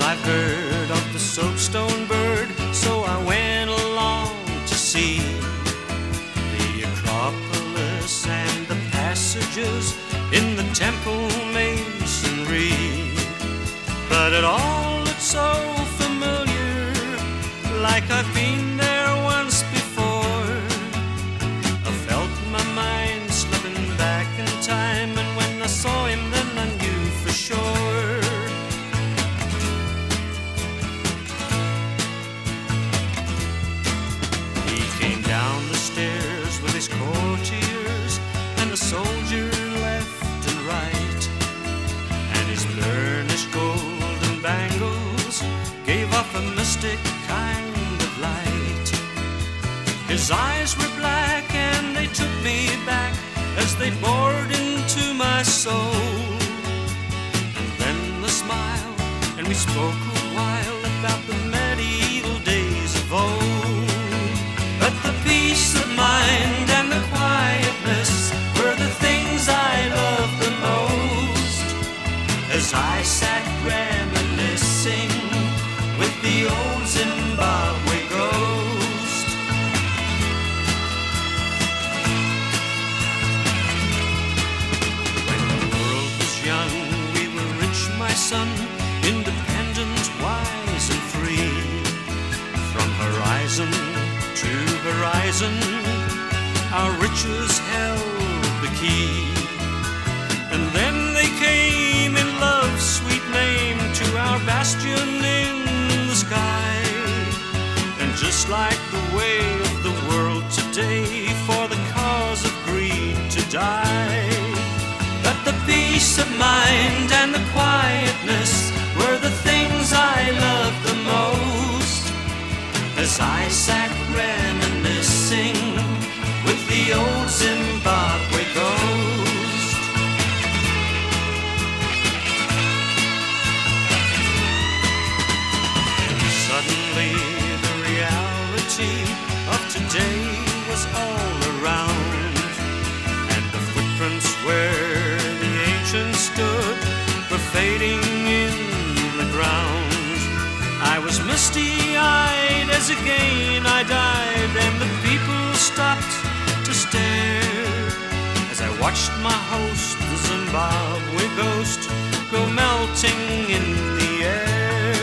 heard of the soapstone bird, so I went along to see the Acropolis and the passages in the temple masonry. But it all looked so familiar, like I've mystic kind of light. His eyes were black and they took me back as they bored into my soul. And then the smile, and we spoke a while about the son, independent, wise, and free. From horizon to horizon, our riches held the key. And then they came in love's sweet name to our bastion in the sky. And just like the way of the world today, for the cause of greed to die. But the peace of mind and the quietness stood were fading in the ground. I was misty eyed as again I died, and the people stopped to stare as I watched my host, the Zimbabwe ghost, go melting in the air.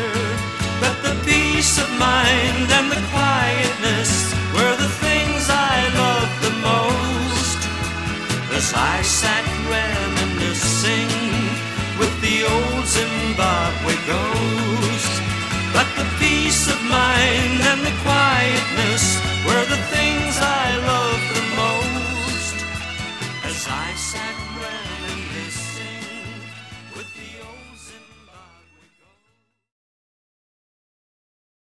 But the peace of mind and the quietness were the things I loved the most as I sat reminiscing